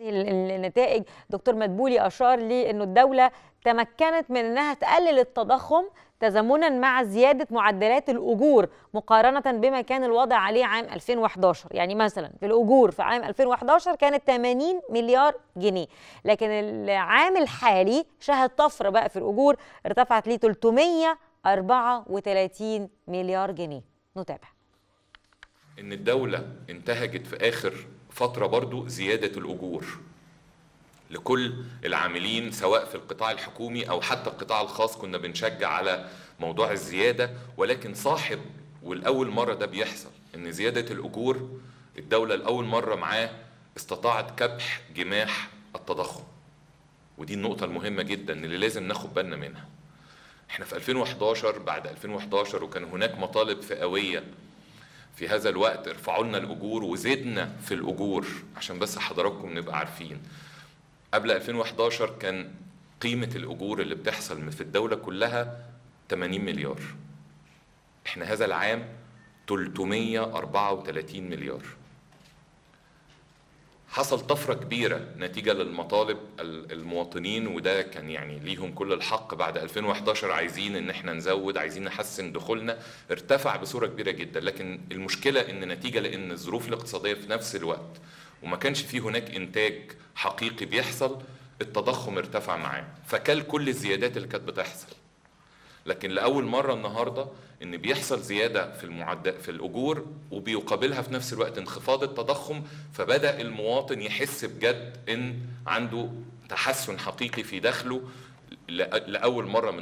هذه النتائج. دكتور مدبولي أشار لي إنه الدولة تمكنت من إنها تقلل التضخم تزامنا مع زيادة معدلات الأجور مقارنة بما كان الوضع عليه عام 2011 يعني مثلا في الأجور في عام 2011 كانت 80 مليار جنيه. لكن العام الحالي شهد طفرة بقى في الأجور ارتفعت ل 334 مليار جنيه. نتابع. إن الدولة انتهجت في آخر فترة برضو زيادة الأجور لكل العاملين سواء في القطاع الحكومي أو حتى القطاع الخاص. كنا بنشجع على موضوع الزيادة ولكن صاحب والأول مرة ده بيحصل إن زيادة الأجور الدولة الأول مرة معاه استطاعت كبح جماح التضخم. ودي النقطة المهمة جدا اللي لازم ناخد بالنا منها. إحنا في 2011 بعد 2011 وكان هناك مطالب فئوية في هذا الوقت ارفعوا لنا الأجور وزدنا في الأجور. عشان بس حضراتكم نبقى عارفين. قبل 2011 كان قيمة الأجور اللي بتحصل في الدولة كلها 80 مليار. إحنا هذا العام 334 مليار. حصل طفرة كبيرة نتيجة للمطالب المواطنين وده كان يعني ليهم كل الحق. بعد 2011 عايزين إن إحنا نزود عايزين نحسن دخولنا. ارتفع بصورة كبيرة جدا. لكن المشكلة إن نتيجة لإن الظروف الاقتصادية في نفس الوقت وما كانش فيه هناك إنتاج حقيقي بيحصل التضخم ارتفع معاه. فكل كل الزيادات اللي كانت بتحصل. لكن لأول مرة النهارده إن بيحصل زيادة في المعدل في الأجور وبيقابلها في نفس الوقت انخفاض التضخم فبدأ المواطن يحس بجد إن عنده تحسن حقيقي في دخله لأول مرة من